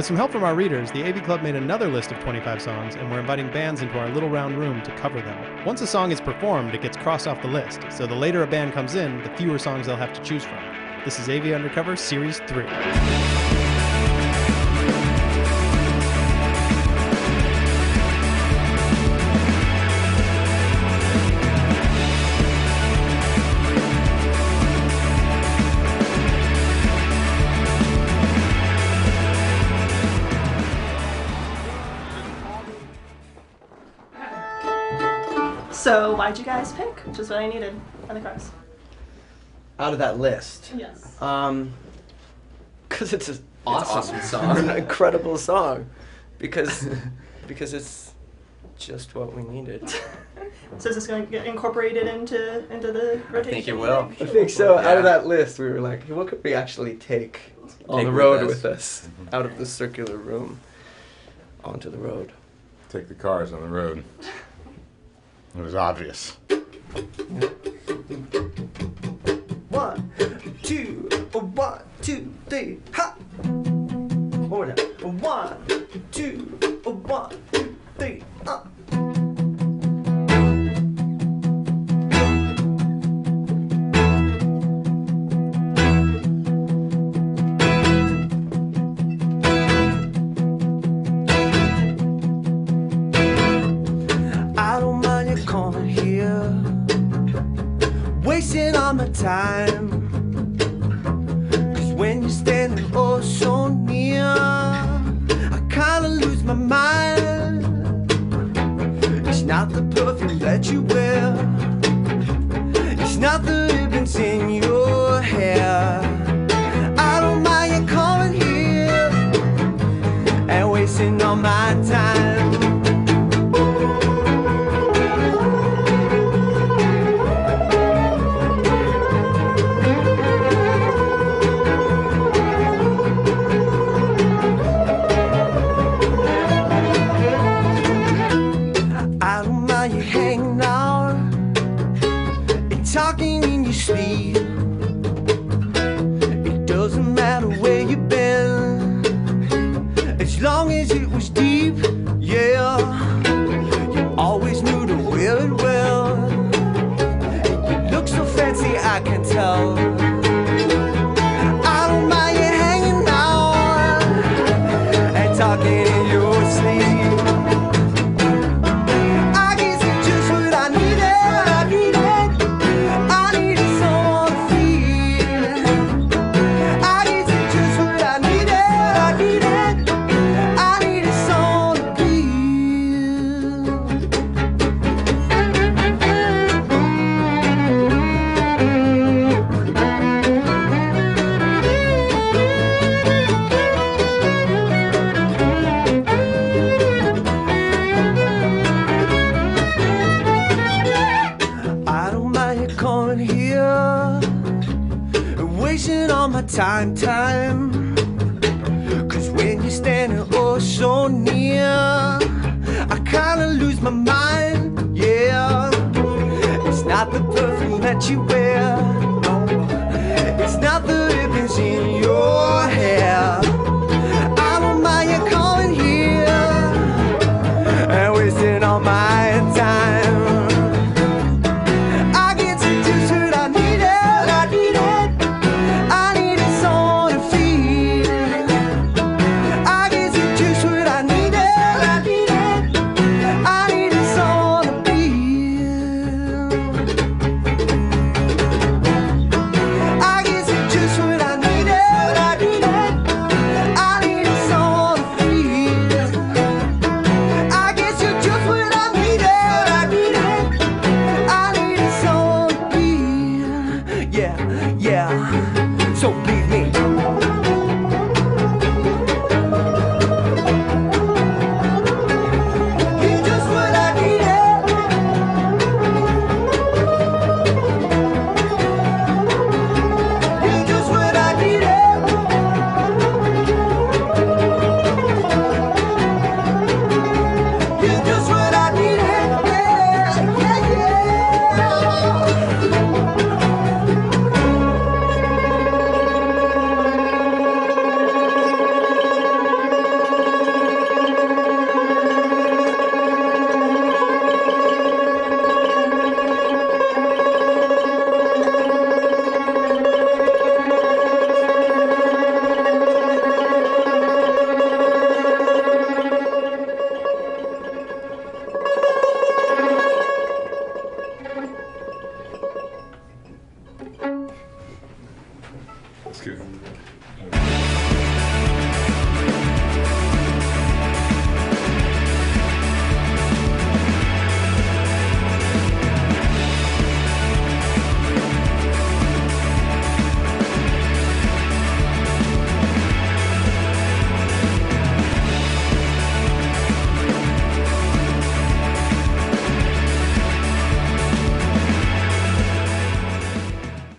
With some help from our readers, the AV Club made another list of 25 songs, and we're inviting bands into our little round room to cover them. Once a song is performed, it gets crossed off the list, so the later a band comes in, the fewer songs they'll have to choose from. This is AV Undercover Series 3. So why'd you guys pick? Just what I needed on the Cars. Out of that list. Yes. Um, because it's an awesome, awesome song. an incredible song, because because it's just what we needed. So is this going to get incorporated into into the rotation? I think it will. I think so. Out of that list, we were like, what could we actually take on Take the with road us. with us, out of the circular room, onto the road. Take the Cars on the road. It was obvious. One, two, one, two, three, ha! One more time. One, two, one, two, three, up. Wasting all my time. Cause when you're standing oh so near, I kinda lose my mind. It's not the perfume that you wear, it's not the ribbons in your hair. I don't mind you coming here and wasting all my time. Talking in your sleep. Time, time. Cause when you're standing oh so near, I kinda lose my mind, yeah. It's not the perfume that you wear, You just run.